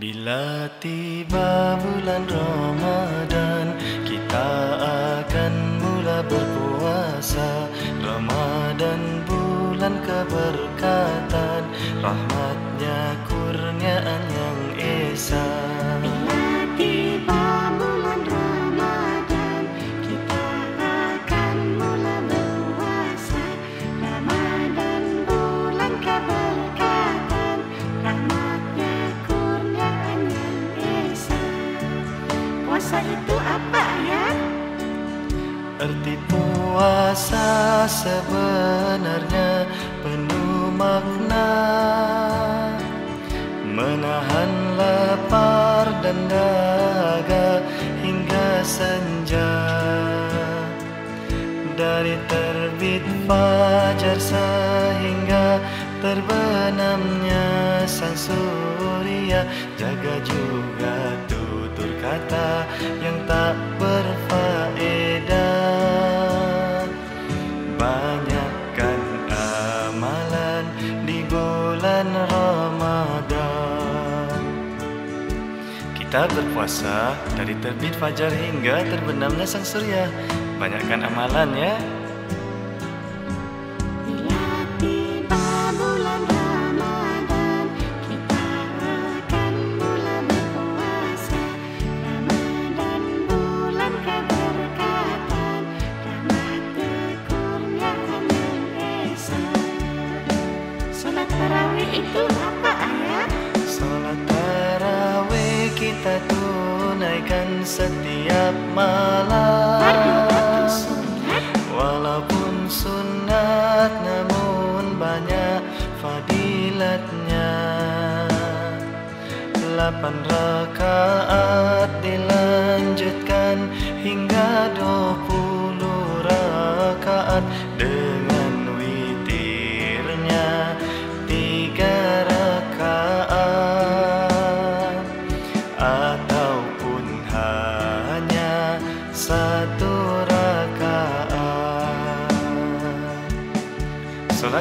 Bila tiba bulan Ramadan Kita akan mula berpuasa. Ramadan bulan keberkatan Rahmatnya kurniaan yang esa Erti puasa sebenarnya penuh makna. Menahan lapar dan dahaga hingga senja. Dari terbit fajar sehingga terbenamnya sang surya. Jaga juga tutur kata yang tak berfaedah Kita berpuasa dari terbit fajar hingga terbenamnya sang surya. Banyakkan amalan ya setiap malam? Walaupun sunat namun banyak fadilatnya Delapan rakaat dilanjutkan hingga dua puluh rakaat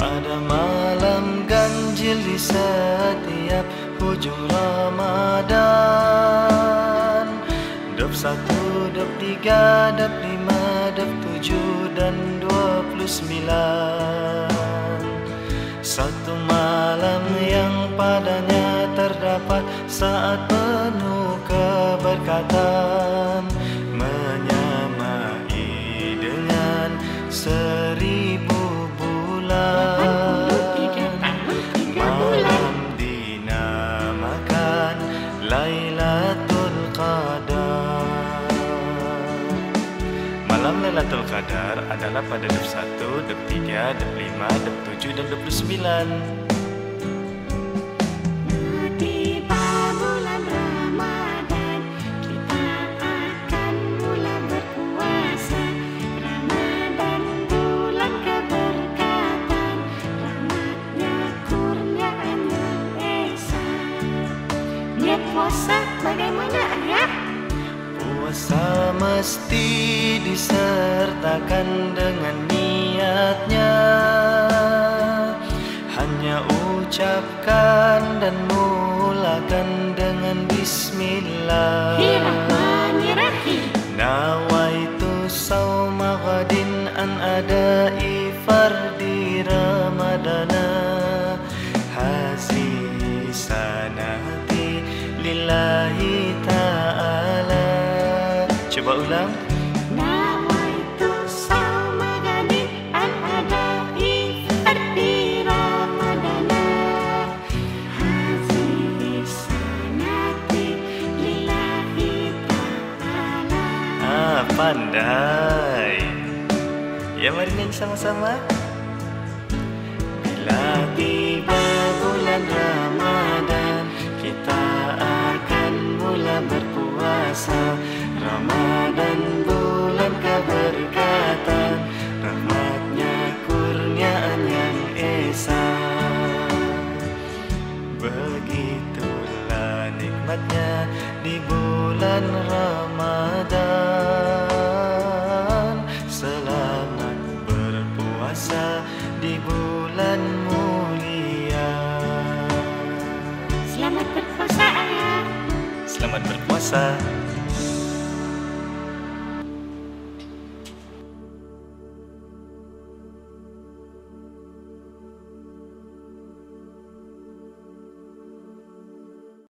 Pada malam ganjil di setiap hujung Ramadan. Dap satu, dap tiga, dap lima, dap tujuh dan dua puluh sembilan. Satu malam yang padanya terdapat saat penuh keberkatan Malam Lailatul Qadar adalah pada 21, 23, 25, 27, dan 29 Tiba bulan Ramadan Kita akan mula berpuasa mesti disertakan dengan niatnya. Hanya ucapkan dan mulakan dengan Bismillah. Bismillahirrahmanirrahim Nawaitu sawma ghadin an adai fardi ramadana. Hazihi sanati lillahi lillahi ta'ala Ah, pandai. Ya mari nyanyi sama-sama. Bila tiba bulan Ramadan Kita akan mula berpuasa Ramadan bulan keberkatan Rahmatnya kurniaan yang esa. Begitulah nikmatnya di bulan Ramadan. Selamat berpuasa di bulan mulia. Selamat berpuasa Selamat berpuasa.